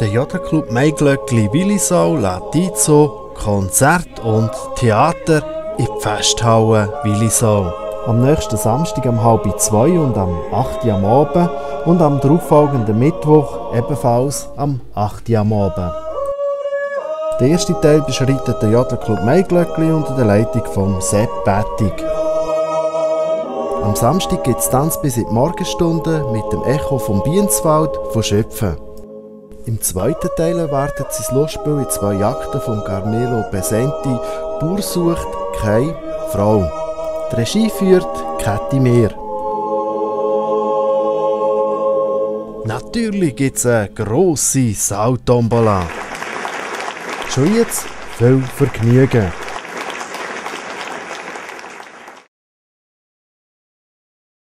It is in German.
Der Jodlerclub Maiglöckli Willisau lädt ein zu Konzert und Theater in die Festhalle Willisau. Am nächsten Samstag um halb zwei und am 8. am Abend und am darauffolgenden Mittwoch ebenfalls am 8. am Abend. Der erste Teil beschreitet der Jodlerclub Maiglöckli unter der Leitung von Sepp Bettig. Am Samstag gibt es Tanz bis in die Morgenstunde mit dem Echo vom Bienswald von Schöpfen. Im zweiten Teil erwartet sie das Lustspiel in zwei Akten von Carmelo Pesenti «Bauer sucht keine Frau». Die Regie führt Kathi Meer. Natürlich gibt es eine grosse Sautombola. Schon jetzt viel Vergnügen.